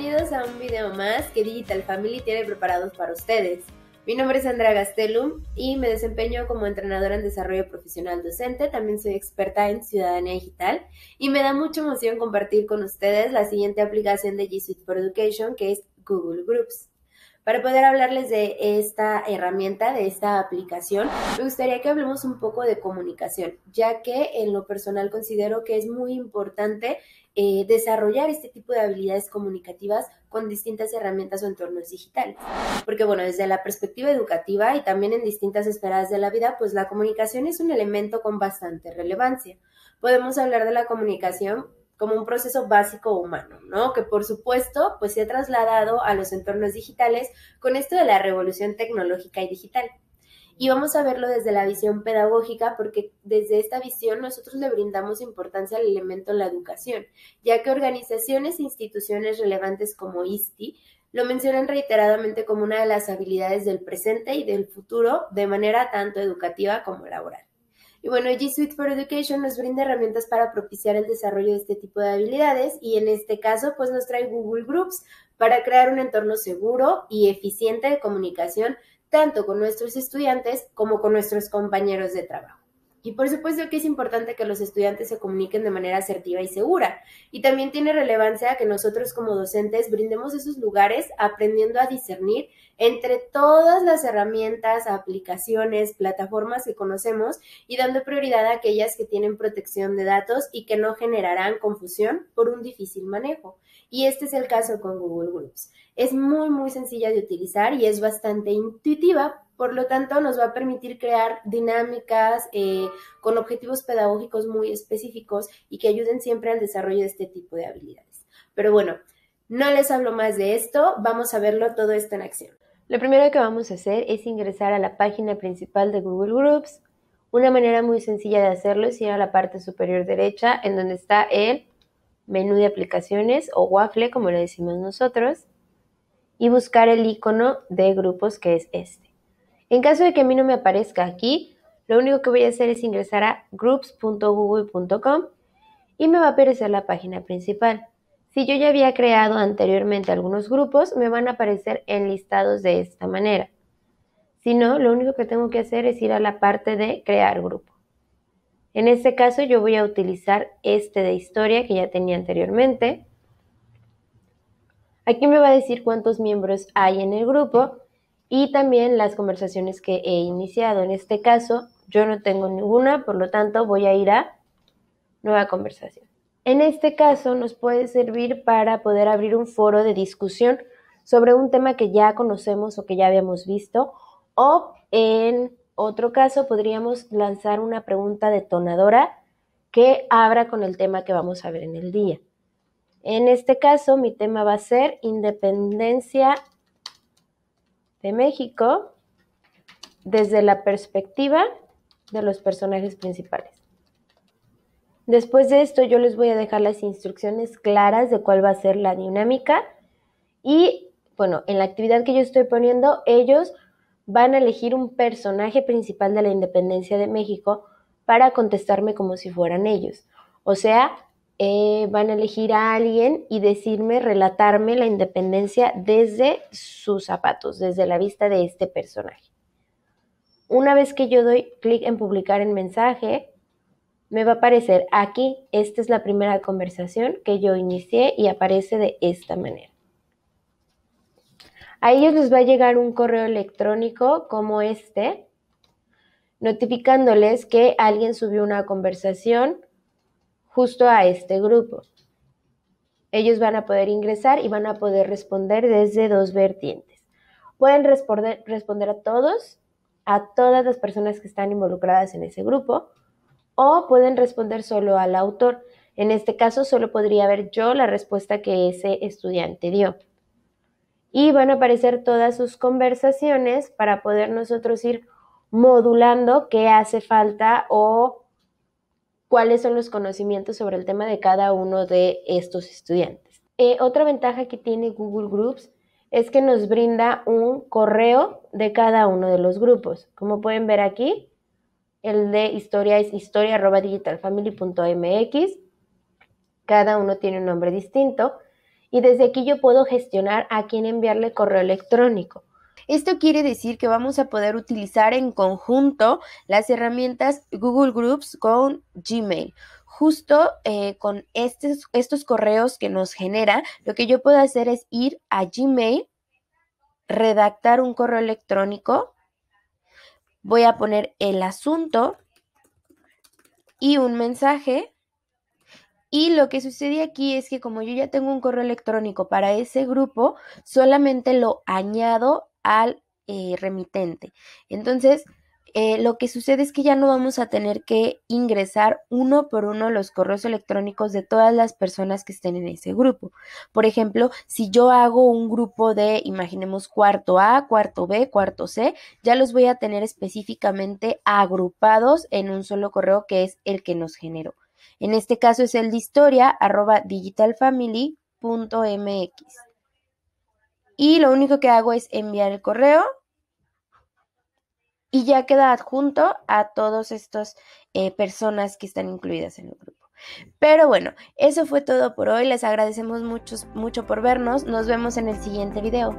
bienvenidos a un video más que Digital Family tiene preparados para ustedes. Mi nombre es Andrea Gastelum y me desempeño como entrenadora en desarrollo profesional docente. También soy experta en ciudadanía digital y me da mucha emoción compartir con ustedes la siguiente aplicación de G Suite for Education que es Google Groups. Para poder hablarles de esta herramienta, de esta aplicación, me gustaría que hablemos un poco de comunicación, ya que en lo personal considero que es muy importante eh, desarrollar este tipo de habilidades comunicativas con distintas herramientas o entornos digitales. Porque bueno, desde la perspectiva educativa y también en distintas esferas de la vida, pues la comunicación es un elemento con bastante relevancia. Podemos hablar de la comunicación como un proceso básico humano, ¿no? Que por supuesto, pues se ha trasladado a los entornos digitales con esto de la revolución tecnológica y digital. Y vamos a verlo desde la visión pedagógica porque desde esta visión nosotros le brindamos importancia al elemento la educación, ya que organizaciones e instituciones relevantes como ISTI lo mencionan reiteradamente como una de las habilidades del presente y del futuro de manera tanto educativa como laboral. Y bueno, G Suite for Education nos brinda herramientas para propiciar el desarrollo de este tipo de habilidades y en este caso pues nos trae Google Groups para crear un entorno seguro y eficiente de comunicación tanto con nuestros estudiantes como con nuestros compañeros de trabajo. Y por supuesto que es importante que los estudiantes se comuniquen de manera asertiva y segura. Y también tiene relevancia que nosotros como docentes brindemos esos lugares aprendiendo a discernir entre todas las herramientas, aplicaciones, plataformas que conocemos y dando prioridad a aquellas que tienen protección de datos y que no generarán confusión por un difícil manejo. Y este es el caso con Google Groups. Es muy, muy sencilla de utilizar y es bastante intuitiva por lo tanto, nos va a permitir crear dinámicas eh, con objetivos pedagógicos muy específicos y que ayuden siempre al desarrollo de este tipo de habilidades. Pero bueno, no les hablo más de esto, vamos a verlo todo esto en acción. Lo primero que vamos a hacer es ingresar a la página principal de Google Groups. Una manera muy sencilla de hacerlo es ir a la parte superior derecha en donde está el menú de aplicaciones o waffle como le decimos nosotros y buscar el icono de grupos que es este. En caso de que a mí no me aparezca aquí, lo único que voy a hacer es ingresar a groups.google.com y me va a aparecer la página principal. Si yo ya había creado anteriormente algunos grupos, me van a aparecer enlistados de esta manera. Si no, lo único que tengo que hacer es ir a la parte de crear grupo. En este caso yo voy a utilizar este de historia que ya tenía anteriormente. Aquí me va a decir cuántos miembros hay en el grupo y también las conversaciones que he iniciado. En este caso, yo no tengo ninguna, por lo tanto voy a ir a nueva conversación. En este caso, nos puede servir para poder abrir un foro de discusión sobre un tema que ya conocemos o que ya habíamos visto, o en otro caso podríamos lanzar una pregunta detonadora que abra con el tema que vamos a ver en el día. En este caso, mi tema va a ser independencia de México desde la perspectiva de los personajes principales. Después de esto yo les voy a dejar las instrucciones claras de cuál va a ser la dinámica y bueno, en la actividad que yo estoy poniendo, ellos van a elegir un personaje principal de la independencia de México para contestarme como si fueran ellos. O sea, eh, van a elegir a alguien y decirme, relatarme la independencia desde sus zapatos, desde la vista de este personaje. Una vez que yo doy clic en publicar el mensaje, me va a aparecer aquí, esta es la primera conversación que yo inicié y aparece de esta manera. A ellos les va a llegar un correo electrónico como este, notificándoles que alguien subió una conversación justo a este grupo. Ellos van a poder ingresar y van a poder responder desde dos vertientes. Pueden responder, responder a todos, a todas las personas que están involucradas en ese grupo, o pueden responder solo al autor. En este caso, solo podría ver yo la respuesta que ese estudiante dio. Y van a aparecer todas sus conversaciones para poder nosotros ir modulando qué hace falta o cuáles son los conocimientos sobre el tema de cada uno de estos estudiantes. Eh, otra ventaja que tiene Google Groups es que nos brinda un correo de cada uno de los grupos. Como pueden ver aquí, el de historia es historia.digitalfamily.mx. Cada uno tiene un nombre distinto y desde aquí yo puedo gestionar a quién enviarle correo electrónico. Esto quiere decir que vamos a poder utilizar en conjunto las herramientas Google Groups con Gmail. Justo eh, con estos, estos correos que nos genera, lo que yo puedo hacer es ir a Gmail, redactar un correo electrónico, voy a poner el asunto y un mensaje. Y lo que sucede aquí es que como yo ya tengo un correo electrónico para ese grupo, solamente lo añado al eh, remitente. Entonces, eh, lo que sucede es que ya no vamos a tener que ingresar uno por uno los correos electrónicos de todas las personas que estén en ese grupo. Por ejemplo, si yo hago un grupo de, imaginemos, cuarto A, cuarto B, cuarto C, ya los voy a tener específicamente agrupados en un solo correo que es el que nos generó. En este caso es el de historia arroba digitalfamily.mx. Y lo único que hago es enviar el correo y ya queda adjunto a todas estas eh, personas que están incluidas en el grupo. Pero bueno, eso fue todo por hoy. Les agradecemos mucho, mucho por vernos. Nos vemos en el siguiente video.